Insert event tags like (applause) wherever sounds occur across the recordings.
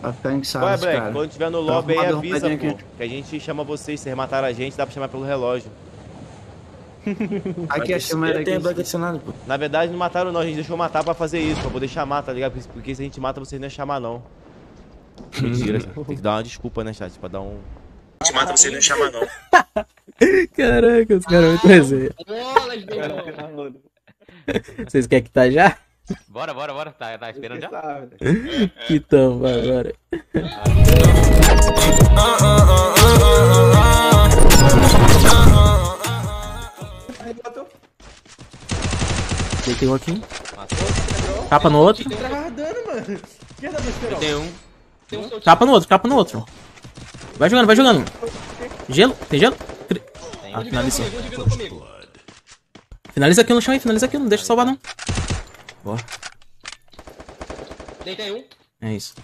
Pra ficar em Ué, Black, cara. quando tiver no lobby aí avisa, pô. Que a gente chama vocês, vocês mataram a gente, dá pra chamar pelo relógio. (laughs) Aqui a chama era Eu tenho aqui. bug adicionado, pô. Na verdade não mataram não, a gente deixou matar pra fazer isso, pra poder chamar, tá ligado? Porque se a gente mata, vocês não iam chamar não. (laughs) Mentira, tem que dar uma desculpa, né, chat? Pra dar um... Se mata, você não chama, não. (laughs) Caraca, os caras muito resenha. Vocês querem que tá já? Bora, bora, bora. Tá, tá esperando já? Que (laughs) tão, vai, bora. Deitei um aqui. Capa no outro. Tem um. Capa no outro, capa no outro. Vai jogando, vai jogando. Gelo? Tem gelo? Cri- Ah, finalizou. Finaliza aqui no chão aí, finaliza aqui, não deixa salvar não. Boa, Deitei um. é isso.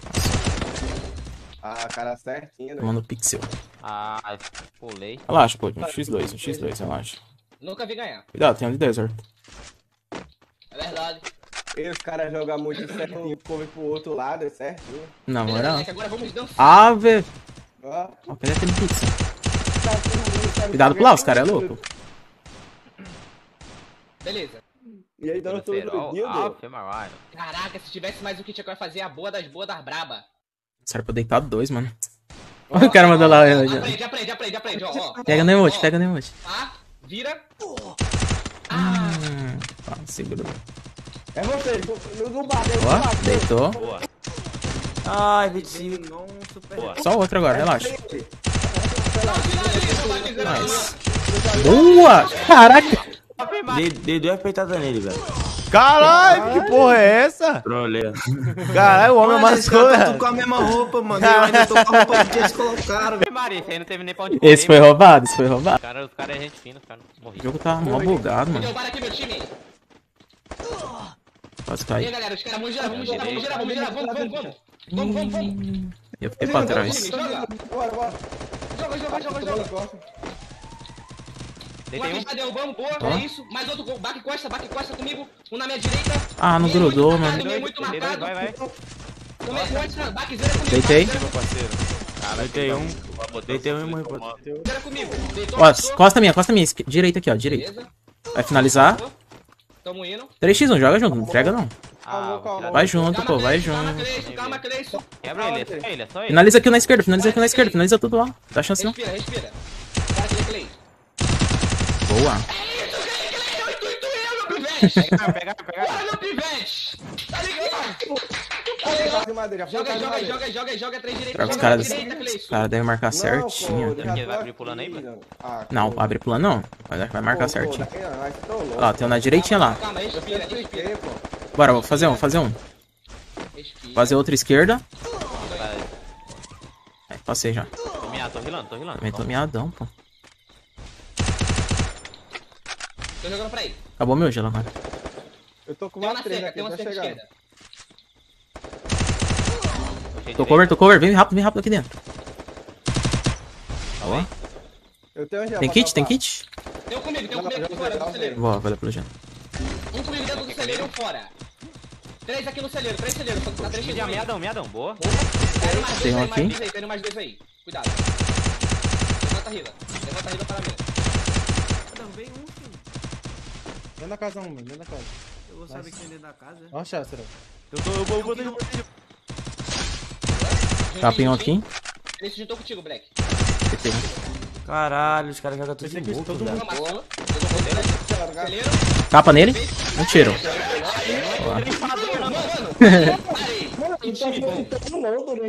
Ah, cara certinho. né? Tomando pixel. Ah, pulei. Relaxa, pô, um x2, um x2, relaxa. Nunca vi ganhar. Cuidado, tem um de desert. É verdade. E os caras jogam muito certinho, come pro outro lado, é certinho. Na moral. Agora vamos dançar. Ave! Ó, Ó, cadê aquele pixel? Cuidado com lá, os caras é louco. Beleza. E aí dando tudo Ah, Mariah. Caraca, se tivesse mais o kit, eu ia fazer a boa das boas das braba. Serve pra deitar dois, mano. O cara mandou lá. ó, já. Aprende, aprende, aprende, aprende, ó, ó. Pega ó, no emote, ó. pega no emote. Tá, vira. Hum, tá, segurou. É você, bar, no Ó, bar. deitou. Boa. Ai, 25. Boa. Só outro agora, relaxa. Não, finaliza, vai dizer. Nice. Boa! Caraca! Dei, dei duas peitadas nele, velho. Caralho, que porra é essa? Trolleia. Caralho, o homem Mano, esses amassou, caras tá com a mesma roupa, mano. Eu ainda tô com a roupa que eles colocaram, velho. Esse aí não teve nem pra onde Esse foi roubado, esse foi roubado. mano. Cara, os caras é gente fina, os caras morri. O jogo tá mó bugado, mano. Derrubaram aqui meu time. Quase E aí, galera, os caras, vamos girar, vamos girar, vamos girar, vamos girar, vamos, vamos, vamos. Vamos, vamos, vamos. Eu fiquei pra trás. Bora, bora. joga, joga, joga, joga. Uma Deitei um. tá derrubando, boa, Ó. é isso. Mais outro gol, baque costa, baque costa comigo. Um na minha direita. Ah, não grudou, muito mano. muito dois, marcado. vai, vai. Meio costa, baque zero comigo. Deitei. parceiro. Deitei um. Deitei um e morri Zero comigo. Deitou, Ó, costa minha, costa minha. Direita aqui, ó, direita. Vai finalizar. Tamo indo. 3x1, joga junto, não entrega não. Ah, calma. Vai junto, pô, vai Calma, junto. Calma, Cleison. Quebra ele, é só ele, é só ele. Finaliza aqui na esquerda, finaliza aqui na esquerda, finaliza tudo lá. Dá chance não. Respira, respira. Boa. Pivete. Pega, pega. Bora, meu pivete. Tá ligado? Tá ligado? Joga, joga, joga, joga, joga, três direita, que os joga caras direita, os caras devem marcar Não, certinho. já Vai abrir pulando aí, mano? Ah, Não, abre pula não. Vai vai marcar Pô, certinho. louco. Ó tem um na direitinha lá. Calma, respira, respira. Expliquei, pô. Bora, vou fazer um, vou fazer um. Respira. Fazer outra esquerda. Aí, passei já. Tô miado, tô rilando, tô rilando. Também tô miadão, pô. Tô jogando pra ele. Acabou meu gelo agora. Eu tô com Tem uma seca, aqui, tem uma tá chegando. esquerda. Tô cover, tô cover. Vem rápido, vem rápido aqui dentro. Ó. Eu tenho já Tem kit? Tem kit? Tem um comigo, tem um comigo aqui fora do celeiro. Boa, valeu pelo gelo. Um comigo dentro do celeiro e um fora. Três aqui no celeiro, três celeiros. Tá três Meadão, comigo. meadão, meadão, boa. Tem mais Tem dois um aí, aqui. mais dois aí, tem mais dois aí. Cuidado. Levanta a rila. Levanta a rila para mim. Dentro da casa um, mano, dentro da casa. Eu vou saber quem é dentro da casa. Ó chance, Eu tô, eu vou, eu vou, eu vou. Capinho aqui. Ele se juntou contigo, Black. PT. Caralho, os caras jogam tudo de. Não matou. Jogou com ele. Celeiro. Capa nele. Um tiro.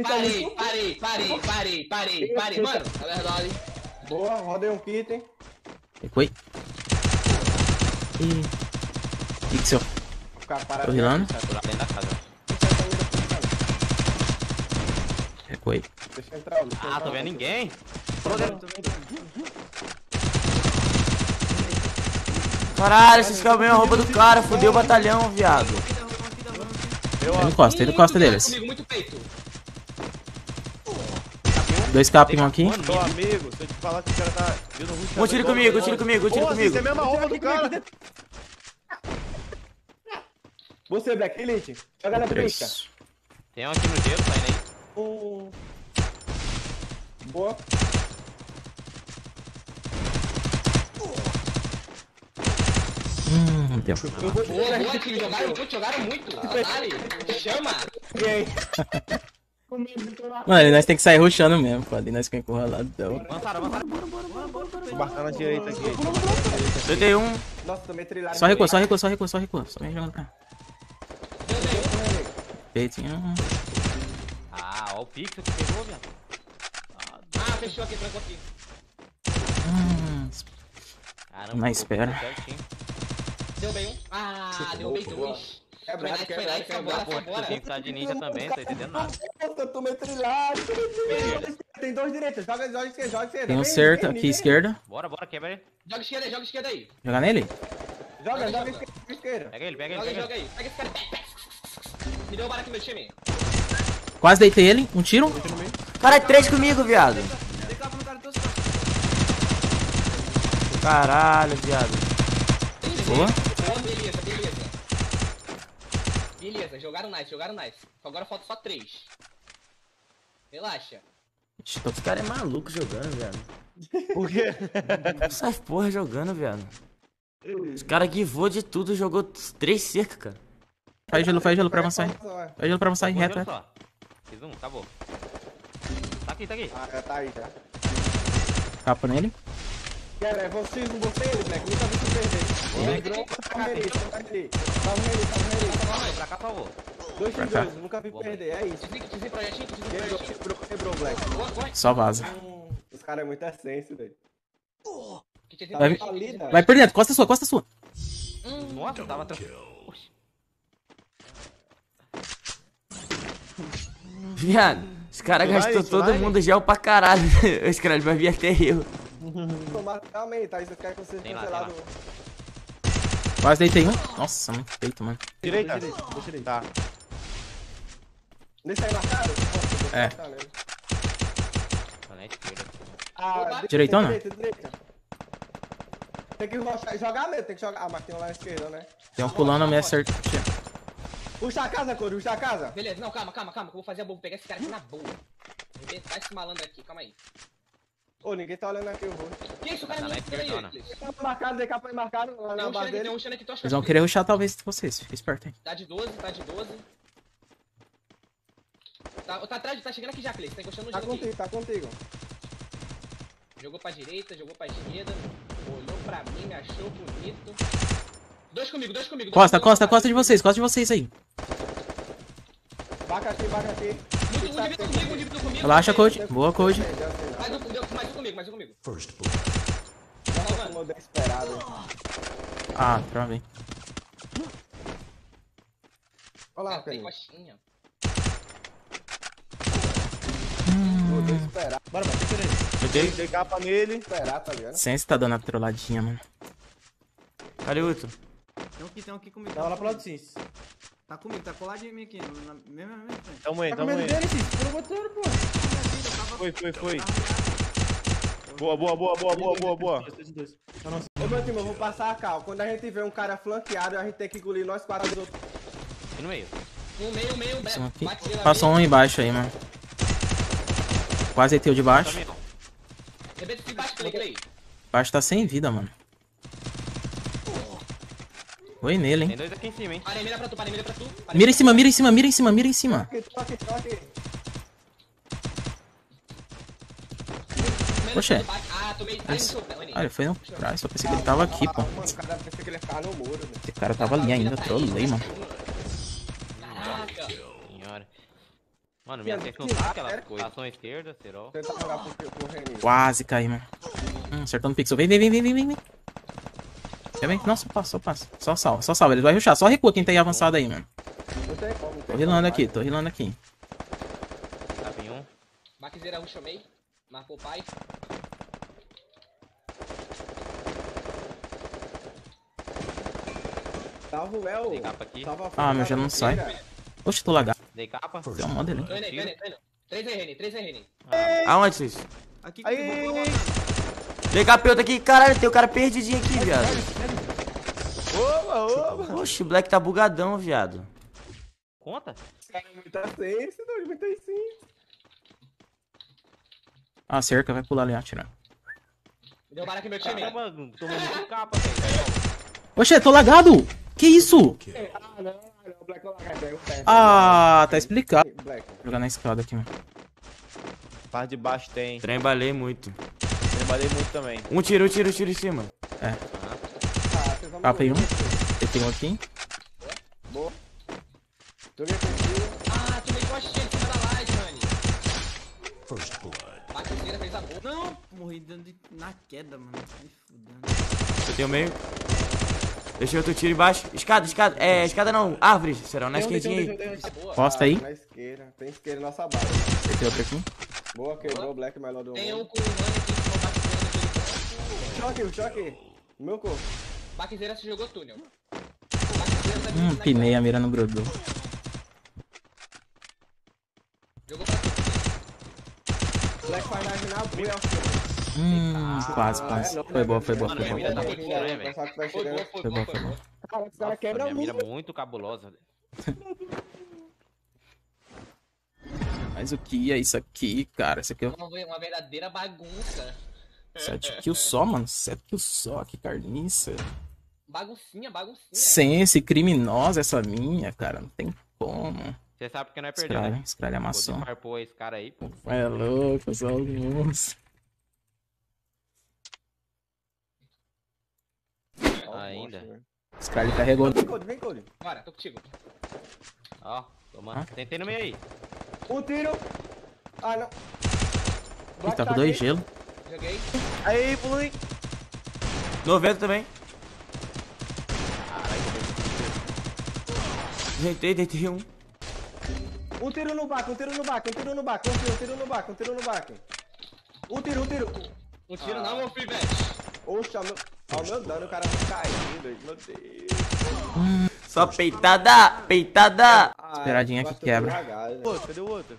Parei. Parei, parei, parei, parei, parei. Mano, verdade. Boa, rodei um kit, hein. Recuei. Ih. Pixel. Tô rilando. Tô lá dentro da casa. Recuei. Deixa eu entrar, deixa eu Ah, tô vendo ninguém. Caralho, esses caras ganham a roupa do cara, fudeu o batalhão, viado. Ele encosta, ele encosta deles. Dois capinhos aqui. Meu amigo, se eu te falar que o cara tá. Um tiro comigo, um tiro comigo, um tiro comigo. Você é a mesma roupa do cara. Você, Black Elite. Joga na. Três. Tem um aqui no gelo, saindo aí. Um. Boa. Hum, deu. Boa, boa, time. Jogaram muito, jogaram muito. (laughs) Chama. Ganhei. Mano, nós tem que sair rushando mesmo, pô. Ali nós ficamos encurraladão. Avançaram, avançaram. Tô marcando a direita aqui. Deitei um. Nossa, também trilharam. Só recua, só recua, só recua, só recua. Só vem jogando pra cá. Peitinho. Ah, ó o pixel que pegou, viado. Ah, fechou aqui, trancou aqui. Hum, Caramba, Na espera. Deu bem um. Ah, deu bem dois. Quebrado, quebrado, quebrado. Tem que estar de ninja também, não tô entendendo nada. Nossa, eu tomei trilhado. Tem dois direitos. Joga, joga esquerda, joga esquerda. Tem um certo aqui, esquerda. Bora, bora, quebra ele. Joga esquerda aí, joga esquerda aí. Jogar nele? Joga, joga esquerda, joga esquerda. Pega ele, pega ele, Joga aí, pega joga ele. aí. Pega esse cara. Me deu um bala aqui, meu time. Quase deitei ele. Um tiro. Cara, é três comigo, viado. Caralho, viado. Boa. Boa, beleza, beleza. Beleza, jogaram nice, jogaram nice. Agora falta só três. Relaxa. Ixi, tô- Esse cara é maluco jogando, viado. (laughs) Por quê? Essas porra jogando, viado. Os caras guivou de tudo, jogou três cercas, cara. Faz gelo, faz gelo pra avançar. É. Faz gelo pra avançar em reto. só. Fiz um, acabou. Tá aqui, tá aqui. Ah, tá aí já. Capa nele. Quero, é você com você, ele, Black. Nunca vi tu perder. Lembrou? Tava nele, tava nele. Tava nele, tava nele. Pra cá, por favor. Dois Pra x cá. dois, nunca vi perder. É isso. Desliga, desliga projetinho, desliga Quebrou, projetinho. quebrou, quebrou, Black. Só vaza. Hum, Os caras é muita essência, velho. Vai ali, né? Vai por dentro, costa sua, costa sua. Nossa, tava tranquilo. Viado, os caras gastou todo mundo gel pra caralho. (laughs) Os caras vai vir até eu. (laughs) Tomar calma aí, tá? Isso quer que você Tem lá, cancelado. Quase deitei um. Nossa, muito feito, mano. Direita? Tá. Nesse aí marcado? Nossa, É. tô marcando ele. Tá na esquerda. Ah, direita, Direitona? Direita, direita. Tem que rochar, jogar mesmo, tem que jogar. Ah, mas tem um lá na esquerda, né? Tem um pulando a minha certinha. Puxa a casa, Coro, puxa a casa. Beleza, não, calma, calma, calma, que eu vou fazer a boa. Vou pegar esse cara aqui na boa. Arrebentar esse malandro aqui, calma aí. Ô, ninguém tá olhando aqui, eu vou. Que isso, o cara Tá me esquerdona. Euclides. Tá marcado, DK foi marcado lá Tem na um base dele. um Eles vão querer rushar talvez vocês. Fica esperto aí. Tá de 12, tá de 12. Tá, tá atrás, tá chegando aqui já, Cleiton. Tá encostando no Tá gelo aqui. contigo, tá contigo. Jogou pra direita, jogou pra esquerda. Olhou pra mim, me achou bonito. Dois comigo, dois comigo. dois Costa, comigo, costa, costa de vocês, costa de vocês aí. Baca aqui, baca aqui. Comigo, um comigo. Relaxa, coach. Boa, coach. Deu. Mais um, mais um comigo, mais um comigo. Ah, travei. Olha lá, tem coxinha. Eu dei esperado. Bora, bora, tira ele. Eu dei, dei capa nele. Esperar, tá ligado? Sense tá dando a trolladinha, mano. Cadê o outro? Tem um aqui, tem um aqui comigo. Tava lá pro lado sim. Tá comigo, tá coladinho em mim aqui, na mesma, mesma frente. Tamo indo, Tá com tamo medo indo. dele, sim? Tô botando, pô. Foi, foi, foi. Boa, boa, boa, boa, boa, boa, boa. Ô, meu time, eu vou passar a cal. Quando a gente vê um cara flanqueado, a gente tem que engolir nós quatro dos outros. E no meio. Um meio, um meio, Passou um um embaixo aí, mano. Quase o de baixo. Baixo tá sem vida, mano. Foi nele, Tem hein. dois aqui em cima, hein? Parei, mira pra tu, parei, mira pra tu. Parei, Mira em cima, mira em cima, mira em cima, mira em cima. Menos Oxê. do baixo. Ah, tomei. Ele foi no trás, só pensei que ele tava aqui, pô. Ah, cara muro, velho. Esse cara tava ali ainda, trolei, mano. Caraca. Senhora. Mano, minha atenção tinha- tá aquela coisa. Ação esquerda, Serol. Quase caí, mano. Hum, acertando o pixel. Vem, vem, vem, vem, vem, vem. Vem. Quer ver? Não, só passa, só passa. Só salva, só salva. Ele vai rushar. Só recua quem tá aí avançado aí, mano. Tô rilando aqui, tô rilando aqui. Tava em um. Baquezeira, rushou meio. Marcou o pai. Salva o El. Aqui. Ah, meu, já não sai. Oxe, tô lagado. Dei capa. Tem indo aí. Três aí, Reni, três aí, Reni. Aonde vocês? Aqui que Aí, tu aí, vou aí. DKP outro aqui, caralho, tem o cara perdidinho aqui, viado. Opa, opa. Oxe, o Black tá bugadão, viado. Conta? Cara, muita ciência, não, muita ciência. Ah, cerca, vai pular ali, atirar. Me derrubaram aqui meu time. Caramba, tomou muito (laughs) capa, velho. Oxe, tô lagado! Que isso? Ah, não, não, o Black não larga, pega o pé. Ah, tá explicado. Vou jogar na escada aqui, mano. Parte de baixo tem. Trembalei muito. Trabalhei muito também. Um tiro, um tiro, um tiro em cima. Ah, vocês vão Capa aí um. morrer. Tem um aqui. Joguei contigo. Ah, tomei costinha em cima da laje, mano. Baqueteira fez a boa. Não, morri dando de- na queda, mano. Me fudendo. Eu tenho meio. Deixei outro tiro embaixo. Escada, escada. É, escada não. Árvores, serão na esquerdinha aí. Posta aí. Na esquerda. Tem esquerda nossa base. Tem outro aqui. Boa, quebrou o Black melhor do Tem um com o Choque, choque. No meu corpo. Baqueteira se jogou túnel. Tá Hum, na- pinei a mira no grudou. Jogou pra Black faz marginal, buia. Hum, quase, Ah, quase. é, não, Foi boa, foi boa, foi boa. tá muito Foi boa, foi Foi boa, bom, foi boa. Cara, esse cara quebra Minha mira é muito. muito cabulosa. (laughs) Mas o que é isso aqui, cara? Isso aqui é uma verdadeira bagunça. 7 kills só, mano. 7 kills só, que carniça. Baguncinha, baguncinha. Sense criminosa essa minha, cara. Não tem como. Você sabe porque não é perdeu, Escralha, né? escralha amassou. Você farpou esse cara aí, pô. É louco, só alguns. Ainda. Escralha carregou. Vem, Code, vem, Code. Bora, tô contigo. Ó, toma. Ah. Tentei no meio aí. Um tiro. Ah, não. Ih, Black tá com dois gelo. Joguei. Aí, pulei. 90 também. Deitei, deitei um. Um tiro no baco, um tiro no baco, um tiro no baco, um tiro, um tiro no baco, um tiro no baco. Um tiro, um tiro. Um tiro não, meu filho, velho. Oxe, ao meu, ao meu dano o cara cair, doido. Meu Deus. Só peitada, peitada. Ah, Esperadinha que quebra. Outro, cadê o outro?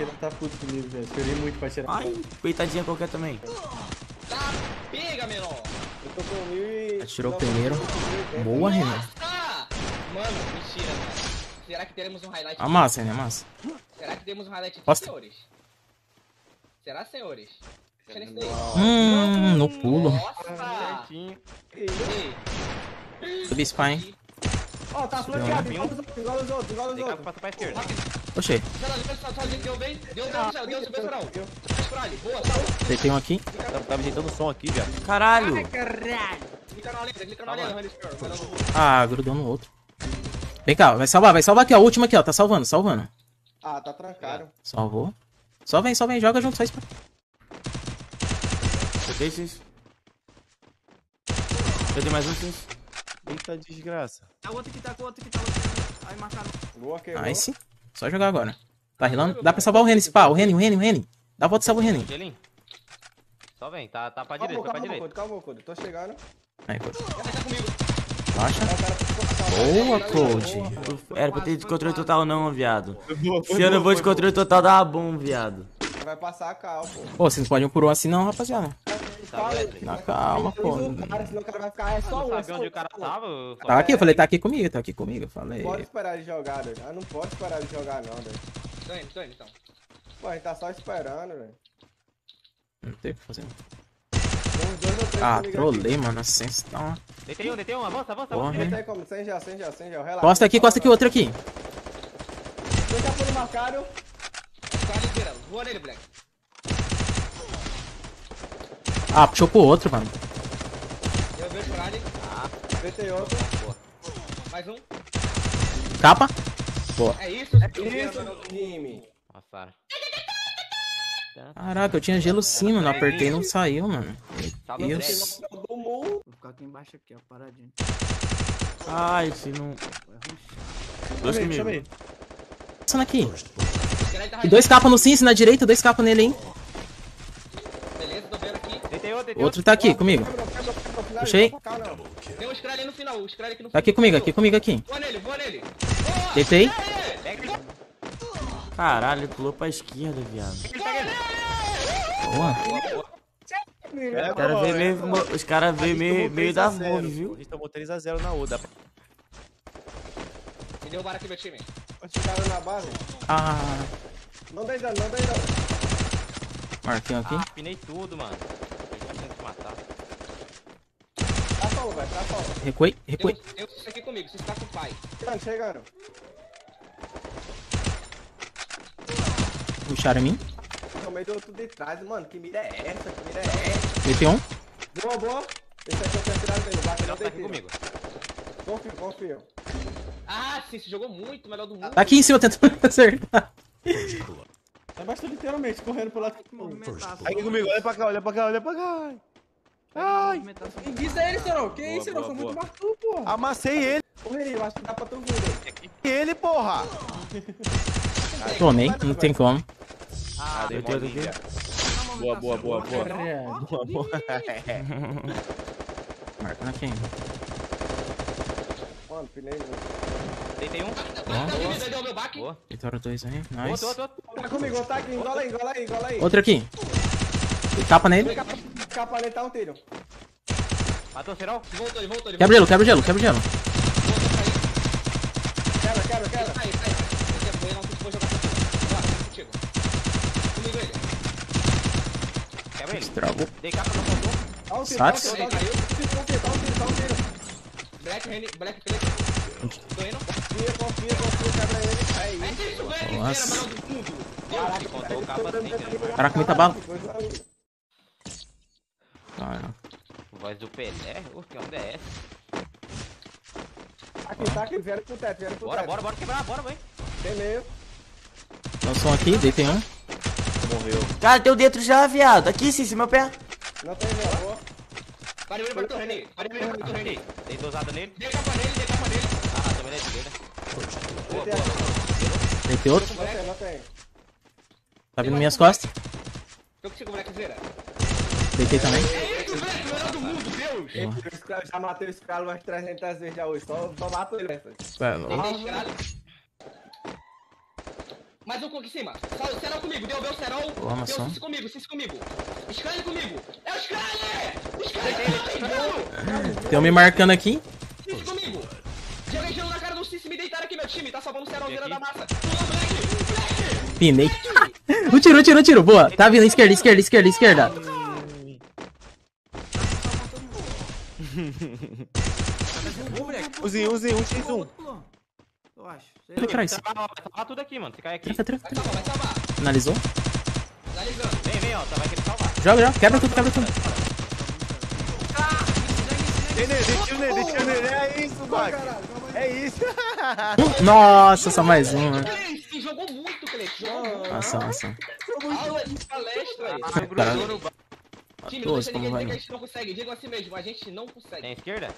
Não tá puto comigo, velho. Esperei muito pra tirar. Ai, peitadinha qualquer também. Tá, pega, menor. Eu tô com mil e... Atirou o primeiro. Boa, Renan. Ah! Mano, mentira, mano. Será que teremos um highlight? Amassa, né? Amassa. Será que temos um highlight aqui, Posta. senhores? Será, senhores? Daí. Hum, no pulo. Nossa! Subi spy, hein? Ó, tá flanqueado, igual os outros, igual os outros, igual os Tem que outros. passar pra esquerda. Oxê, salva. deitei um aqui. Tava, tava ajeitando o som aqui, viado. Caralho. Ah, grudou no outro. Vem cá, vai salvar, vai salvar aqui, ó. A última aqui, ó. Tá salvando, salvando. Ah, tá trancado. Salvou. Só vem, só vem, joga junto, só spray. Eu tenho seis. Eu tenho mais um seis. Eita desgraça. Tá outro que tá com outro que tá. Aí marcaram. Boa, quebrou. Nice. Só jogar agora. Tá rilando? Dá pra salvar o Reni, se pá. O Reni, o Reni, o Reni. Dá a volta e salva o Reni. Gelinho. Só vem, tá, tá pra direita, tá pra calma, direita. Calma, Code. Tô chegando. Aí, Code. Tá. Baixa. Boa, Code. Era pra ter descontrole total não, viado. Se eu não vou descontrole total, dá bom, viado. Vai passar a cal, pô. Pô, vocês não podem um por um assim não, rapaziada. Tá? Na calma, pô. Cara, senão o cara vai ficar é só Não um. sabe só onde o cara só tava? só- Tá aqui, eu falei, tá aqui comigo, tá aqui comigo. Eu falei. Pode esperar ele jogar, doido. Ah, não pode esperar ele jogar, não, doido. Tô indo, tô indo, então. Pô, a gente tá só esperando, velho. Não tem o que fazer. Ah, trolei, mano. A sense tá uma... Deitei um, deitei um, avança, avança, Porra, avança. tem como, sem gel, sem gel, sem gel. Relaxa. Costa aqui, costa aqui, outro aqui. Dois capô no marcado. Voa nele, Black. Ah, puxou pro outro, mano. Eu vi o Esprale, Deitei outro. mais um. Capa. É isso, Isso, time. Passaram. Caraca, eu tinha gelo sim, mano. Apertei e não saiu, mano. Meu Deus. Vou ficar aqui embaixo aqui, ó, paradinho. Ai, se não... Dois comigo. Passando aqui. E dois capas no Cincy na direita, dois capas nele, hein. Beleza, tô vendo aqui. Deitei outro, deitei Outro tá aqui comigo. Puxei. Tem um aí no final, o aqui no final. Tá aqui comigo, aqui comigo, aqui. Voa nele, voa nele. Deitei. Caralho, ele pulou pra esquerda, viado. Boa. Os caras veio meio, os cara veio meio, meio da move, A viu? gente tomou 3x0 na Oda. Me derrubaram aqui meu time. Ficaram na base. Ah. Não dei dano, não dei dano. Marquinho aqui. Ah, pinei tudo, mano. Eu matar. Tá solo, velho, tá solo. Recuei, recuei. tem um aqui comigo, você está com o pai. Chegando, chegando. Puxaram em mim. Tomei do outro de trás, mano. Que mira é essa? Que mira é essa? Deitei um. Boa, boa. Esse aqui eu tenho tirado dele. Bate Não não tá aqui comigo. Confio, confio. Ah, sim, você jogou muito, melhor do mundo. Tá aqui em cima tentando (laughs) acertar. É bastante literalmente correndo pro lado. Movimentar, Aqui comigo, olha pra cá, olha pra cá, olha pra cá. Ai, Isso aí, Serol. Que Boa, isso, Serol? Foi muito boa. mais tu, porra. amassei ele, Correria, eu acho que dá pra tu ver. ele, porra. Tomei, não tem como. Ah, dei dei mole. Boa, boa, boa, boa. Boa, boa. Marcando aqui. Mano, pinei muito. Deitei um. Tá deu. Boa. Vitória 2 aí. Nice. Outro, outro, outro. Tá comigo, tá aqui. Engola aí, engola aí, engola aí. Outro aqui. Capa nele. Capa, capa nele, tá um tiro. Matou o Serol? Voltou, ele voltou, ele Quebra o gelo, quebra o gelo, quebra o gelo. Quebra, quebra, quebra. Sai, sai. Não jogar contigo. Contigo. Comigo ele. Quebra ele. Dei capa, faltou. Tá um tiro, tá um Sats. tiro, tá um tiro. Tá um tiro, tá um tiro, tá um tiro. Black, Black, Black. Confia, confia, confia, quebra ele. Aí. É Nossa. era melhor do. Ele contou o assim? Caraca, muita bala. Cara. Voz do Pelé? Ô, que é essa? Aqui, tá aqui, vieram pro teto, vieram pro Bora, teto. bora, bora quebrar, bora, vem. Tem meio. Lançou um aqui, deitei um. Cara, teu dentro já, viado. Aqui, sim, sim, meu pé. Não tem meio, boa. Pare ele, matou o Rene. Pare ele, matou o Rene. Dei dosada nele, dei capa nele. Boa, boa. aqui. Deitei outro. Não tem, não tem. Tá vindo minhas costas. Eu consigo, Black, zera. Deitei também. É isso, melhor do mundo, Deus. Eu já matei o Scalo umas 300 vezes já hoje, só, só mato ele essa. Tá louco. Tem escralho. Mais um com aqui em cima. Sal- Serol comigo, deu o Serol. Deu. Cici comigo, Cici comigo. Scralhe comigo. É o! Tem um me marcando aqui. Cici, me deitaram aqui, meu time. Tá salvando o da massa. Pinei. Um tiro, um tiro, um tiro. Boa. Tá vindo, esquerda, esquerda, esquerda, esquerda. Umzinho, umzinho, um x1. Eu acho. Vai salvar, vai salvar tudo aqui, mano. Se cair aqui. Tranca, tranca. Vai salvar, vai salvar. Finalizou. Finalizando. Vem, vem, ó. Tá, vai querer salvar. Joga, joga. Quebra tudo, quebra tudo. Dei nele, dei tiro nele, nele. É isso, Mac. É isso. Nossa, só mais um, né? Jogou muito. Jogou muito. Nossa, nossa. Aula de palestra. Caralho. Time, não deixa ninguém dizer que a né? gente não consegue. Digam assim mesmo, a gente não consegue. Tem esquerda?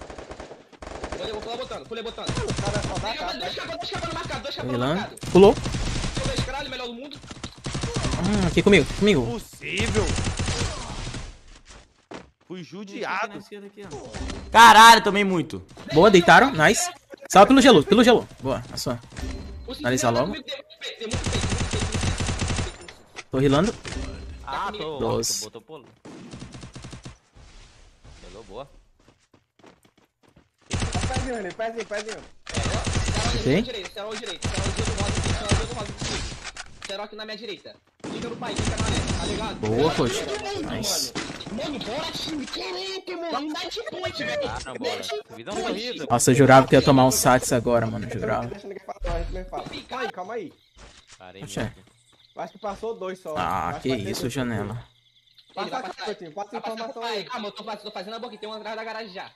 Eu vou pular botando, pulei botando. Cara, só dá capa. Dois capas, dois capas no marcado, dois no marcado. Pulou. Dois caralho, melhor do mundo. Hum, aqui comigo, comigo. Possível. Fui judiado. Caralho, tomei muito. Boa, deitaram. Nice. Salva pelo gelo, pelo gelo. Boa, a sua. Tá logo. Tem tem. Tô rilando. Ah, tô. Doze. Botou pulo. Pegou, boa. Pezinho, René, pezinho, pezinho. Serol aqui na minha direita. Fica no pai, fica na tá ligado? Boa, coxa. Nice. Mano, bora time, caraca, mano. Night point, velho. Ah, não, bora. Visão corrida. Nossa, eu jurava que ia tomar um sats agora, mano. Eu jurava. Calma aí, calma aí. Parei. Eu Acho que passou dois só. Ah, Acho que isso, dois. janela. Passa vai a passar. Coutinho, passa informação aí. Calma, eu tô, faz- tô fazendo a boca, tem um atrás da garagem já.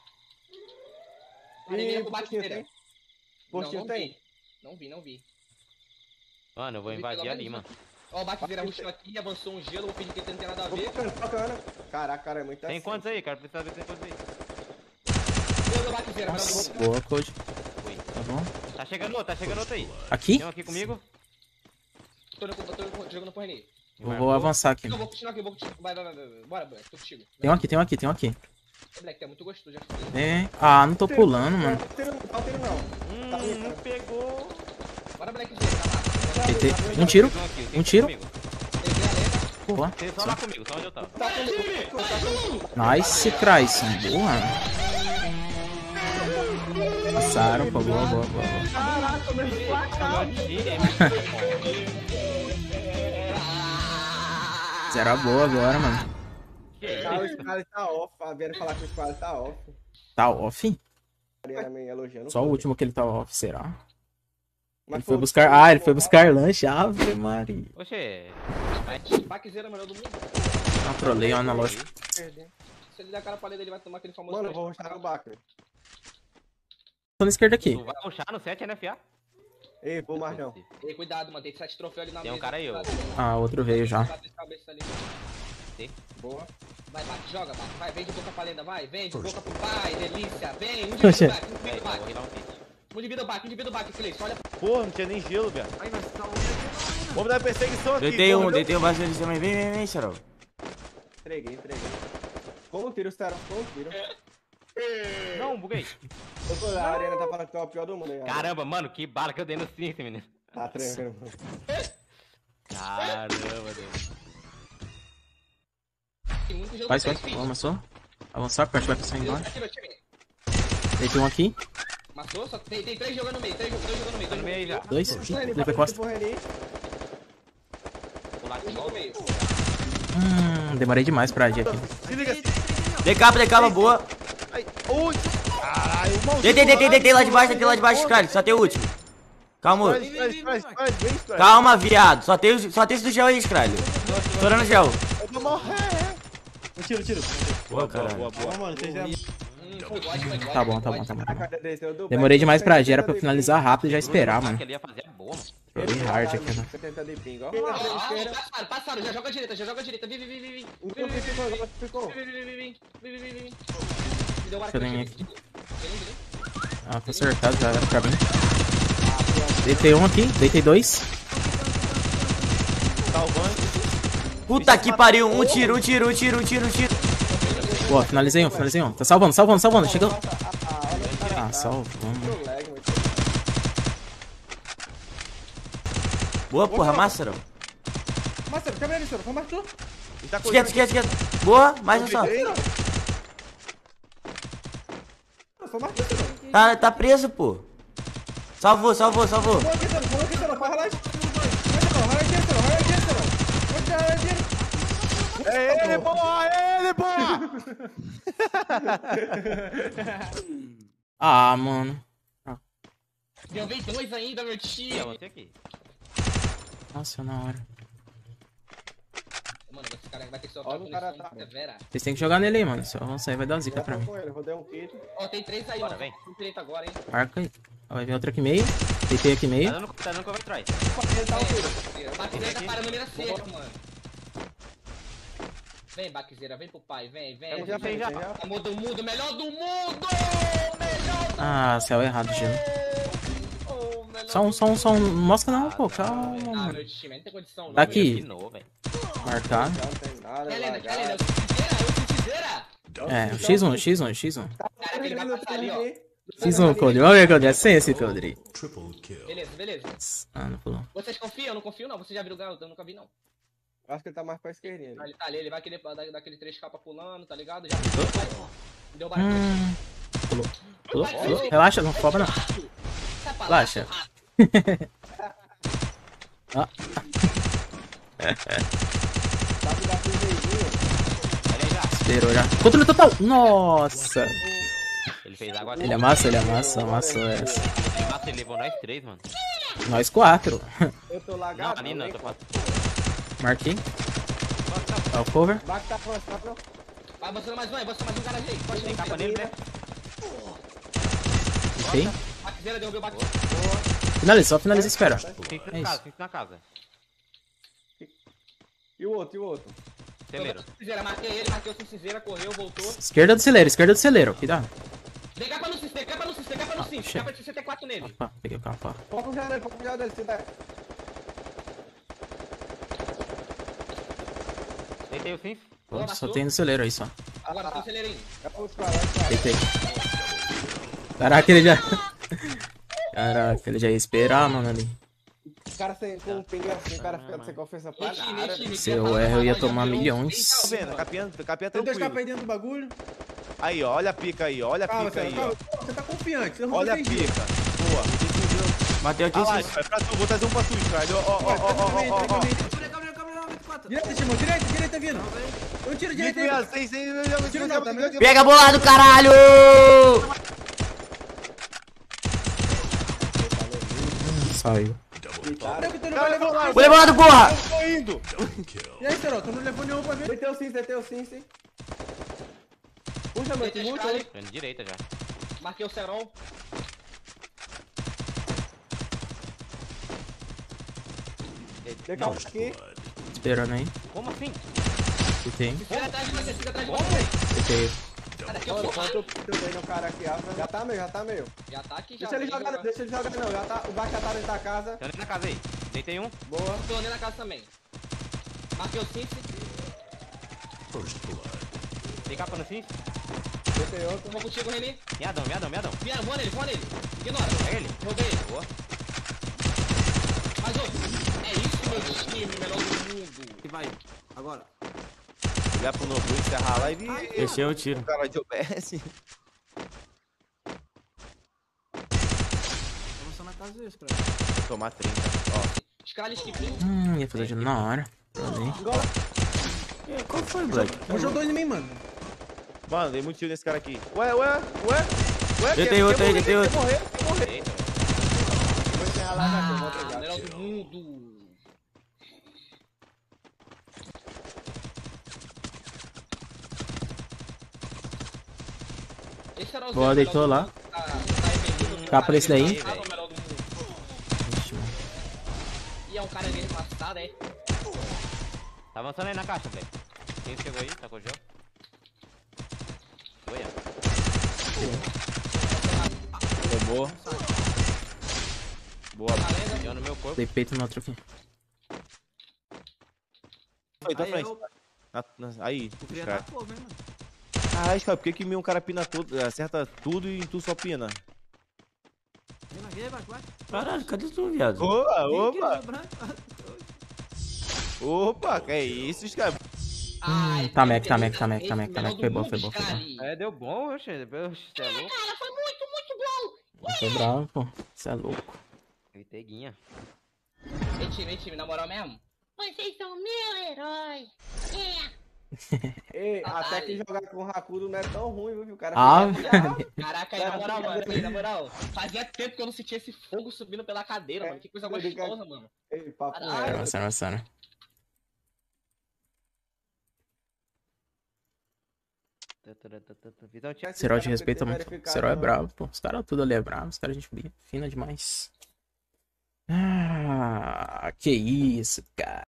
E Areia pro postinho tem? Postinho não tem? vi. Não vi, não vi. Mano, eu vou invadir ali, mano. Ó, o Baqueira rushou aqui, avançou um gelo, vou pedir que ele não tem nada a Tô ver. Caraca, cara, é muito Tem assim. quantos aí, cara? Precisa ver se tem quantos aí. Deu do melhor do Nossa, boa. Fui. Tá bom. Tá chegando outro, tá chegando outro aí. Aqui? Tem um aqui comigo. Tô, no- tô, tô jogando pro Renê. Eu vou avançar aqui. Não, vou continuar aqui, vou continuar. Vai, vai, vai, vai. vai. Bora, Black, tô contigo. Tem um aqui, tem um aqui, tem um aqui. Black, é muito gostoso, já É. Ah, não tô pulando, mano. Não não não. Tá Hum, ali, não pegou. Bora, Black, tá massa. Um tiro. Um tiro. Boa. Nice, Kryson. Boa. Passaram. Boa, boa, boa. boa. (laughs) Zero a boa agora, mano. Ah, o Sparrow tá off. A Vera falar que o tá off. Tá off? Só o último que ele tá off, será? Mas Ele foi buscar. Ah, ele foi buscar lanche. Ave Maria. Oxê. Baquezeira é o melhor do mundo. Ah, trolei o analógico. Se ele der a cara pra ele, ele vai tomar aquele famoso. Mano, eu vou rushar no Backer. Tô na esquerda aqui. Tu vai puxar no 7 NFA? Ei, vou mais não. Ei, cuidado, mano. Tem sete troféus ali na Tem um mesa. cara aí, ó. Ah, outro veio já. Boa. Vai, bate, joga, bate. Vai, vem de boca pra lenda, vai. Vem de boca pro pai, delícia. Vem, um de back, um de Um. Um de vida back, um de vida back, Cleiton. Olha Porra, não tinha nem gelo, velho. Vamos dar perseguição aqui. Deitei um, deitei um bastante também. Vem, vem, vem, Xarol. Entreguei, entreguei. Como um tiro, os caras? Como um tiro? Não, buguei. Eu tô- A Ariana tá falando que tu é o pior do mundo aí. Caramba, mano, que bala que eu dei no Cincy, menino. Tá tranquilo, mano. Caramba, Deus. jogo Vai, vai. Avançou. Avançar, porque vai passar embora. Atirou, time. Deitei um aqui. Matou, só tem, tem três jogando no meio, três, três jogando no meio. Tô no meio já. Dois Levei bate costa. Hum, demorei demais pra agir aqui. Decapa, decapa, boa. Ai, ui. Caralho. Deitei, deitei, deitei lá de baixo, deitei lá de baixo, cara. Só tem o último. Calma. Traz. Calma, viado. Só tem, só tem esse do gel aí, Scralho. Estourando gel. Eu vou morrer. Tiro, tiro. Boa, caralho. Boa, boa. Boa, Tá bom, tá bom, tá bom. Tá bom. Demorei demais pra agir, era pra eu finalizar rápido e já esperar, mano. Foi hard aqui, né? Passaram, passaram, já joga a direita, já joga a direita. Vim, vim, vim, vim. Vim, vim, vim, vim. Me deu o arco. Ah, foi acertado já, vai ficar bem. Deitei um aqui, deitei dois. Puta que pariu, um tiro, um tiro, um tiro, um tiro, um tiro. Boa, finalizei um, finalizei um. Tá salvando, salvando, salvando. Chegou. Ah, mano. Boa, porra, Máxaro. Marcelo, câmera ali, senhor. Tu? Ele tá Esquerda, esquerda, esquerda. Boa, mais um só. Tá, tá preso, pô. Salvou, salvou, salvou. Vamos aqui, senhor. Vamos aqui, senhor. Faz relaxa. Vai, senhor. Vai aqui, senhor. Vai aqui, senhor. Vai aqui, vai aqui. É ele, porra, é ele, porra. Ah, mano. Deu vem dois ainda, meu É, tio. você aqui. Nossa, na hora. Mano, esse cara vai ter que Olha soltar o cara tá- severa. Vocês têm que jogar nele aí, mano. Se eu avançar aí, vai dar zica Já pra mim. ele. Rodei um kit. Ó, tem três aí, Bora, ó. vem. Tem agora, hein. Marca aí. Ó, Vai vir outro aqui meio. Deitei aqui Tá meio. dando, tá dando cover atrás. Baquezeira tá parando mira seca, mano. Vem, Baquezeira, vem pro pai, vem, vem. Eu já fez, já. Amor do mundo, melhor do mundo! Melhor do Ah, céu errado, gelo. mundo! Só um, só um, só um. Não mostra não, Ah, pô. tá, Calma, Ah, meu time, não tem condição não. Tá aqui. Marcar. Não tem nada. Eu preciso É, X1, X1, X1. Cara, aquele vai passar ali, ó. X1, Codri. Vamos ver, Codri. É sem esse, Codri. Beleza, beleza. Ah, não pulou. Vocês confiam? Eu não confio não. Vocês já viram o Galo? Eu nunca vi não. Acho que ele tá mais pra esquerdinha. Ah. Ele tá ali, ele vai querer dar, dar aquele 3 capa pulando, tá ligado? Já deu barulho. Hum. Pulou. Pulou, pulou. Relaxa, não foba não. Palavra, Relaxa. (laughs) Ah, esperou já. Controle total. Nossa. Ele fez água Ele amassa, ele amassa, amassou essa. Nossa, ele levou nós três, mano. Nós quatro. Eu tô Não, lagado. ali não, nem tô conta. Marquei. Ó o cover. Back tá avançando. Vai avançando mais um, vai avançando mais um garagem aí. Pode Tem nem capa nele, né? Ok. Baquezeira derrubei o baque. Finaliza, só finaliza e espera. Fica É na casa, fica na casa. E o outro, e o outro? Celeiro. Cinzeira, marquei ele, marquei o cinzeira, correu, voltou. Esquerda do celeiro, esquerda do celeiro. Cuidado. Vem cá pra no cinzeira, cá pra no cinzeira, cá pra no chega. Cá pra 64 nele. Opa, peguei o capa. Foca o janela, foca o janela dele, se der. Deitei o. Pô, Só tem no celeiro aí só. Agora, tem celeiro aí. É. Deitei. Caraca, ele já. Caraca, ele já ia esperar, mano, ali. O cara sem, com um ping assim, o cara fica sem confiança pra nada. Se eu erro, eu ia tomar Tá milhões. vendo? Capas tranquilo. aí dentro do bagulho. Aí, ó, olha a pica aí, ó, olha a Calma, pica aí, calma, ó. calma. Você tá confiante. Você não Olha a pica. Boa. Matei aqui, Ah vai pra tu, vou trazer um pra tu, Stride. Ó, ó, ó, ó, ó, ó. Direita, Timão, direita, direita vindo. Eu tiro direita aí. Tiro não, tá vendo? Pega bolado, caralho! Saiu. Não vai levar bolado, porra! Tô indo. E aí, Serol, tu não levou nenhum pra ver? Tem teu sim, tem teu sim, sim. Puxa, mano, Tem puxa. escala, Tô indo direita já. Marquei o Serol. Deixa eu aqui. Esperando aí. Como assim? Tem. Fica atrás de você, fica atrás de você. Mano, eu dei no cara aqui. Já tá meio, já tá meio. Já tá aqui, já. Deixa ele vem jogar, deixa ele jogar não. Já tá, o baixo já tá dentro da casa. Tô indo na casa aí. Deitei um. Boa. Tô andando na casa também. Marquei o Cincy. Tem capa no fim. Deixei outro. Vou contigo, Renê. Miadão, miadão, miadão. Viado, voa nele, voa nele. Ignora. Pega ele. Roubei ele. Boa. Mais outro. Meu time, melhor do mundo. E vai. Agora. Ligar pro Nobu, encerrar a live e Deixei o tiro. o cara de OBS. Avançando na casa desse, cara. Vou tomar 30. Ó, Escala skipinho. Hum, ia fazer de na hora. Ali. Qual foi, Black? Puxou dois em mim, mano. Mano, dei muito tiro nesse cara aqui. Ué, ué, ué. Ué, Deitei quer- outro aí, morrer, deitei quer outro. morrer, quer morrer. Eita. Vou encerrar lá Ah, pegar. melhor do mundo. Esse era o Boa, deitou lá. Tá- tá Capa cara, esse daí. E é um cara dele passado, é? Tá avançando aí na caixa, velho. Quem chegou aí? Tá com o jogo? Foi, ó. Tomou. Boa. Deu no meu corpo. Dei peito no outro aqui. Aí, tá Aí, frente. Na- na- aí, O Fria tá fogo, hein, mano. Caralho, cara, por que que meu cara pina tudo, acerta tudo e tu só pina? Caralho, cadê tu, viado? Opa, opa, opa, que é isso, os caras. Ai, tá Mac, tá Mac, tá Mac, tá esse tá melhor Foi bom, foi bom, foi bom. É, deu bom, oxe. É louco. Cara, foi muito, muito bom. Foi bravo, pô. Você é louco. Gritei guinha. Ei, time, ei, time, na moral mesmo? Vocês são meu herói. É. Ei, Ah, até aí. que jogar com o Rakudo não é tão ruim, viu? que O cara Ah, fica- (laughs) Caraca, aí, na moral, mano, aí, na moral, fazia tempo que eu não sentia esse fogo subindo pela cadeira, mano. Que coisa gostosa, mano. Ei, papo. Avançando, avançando. Visão, tinha Serol respeita tem muito. Serol é não. bravo, pô. Os caras tudo ali é bravo. Os caras a gente fina demais. Ah, que isso, cara.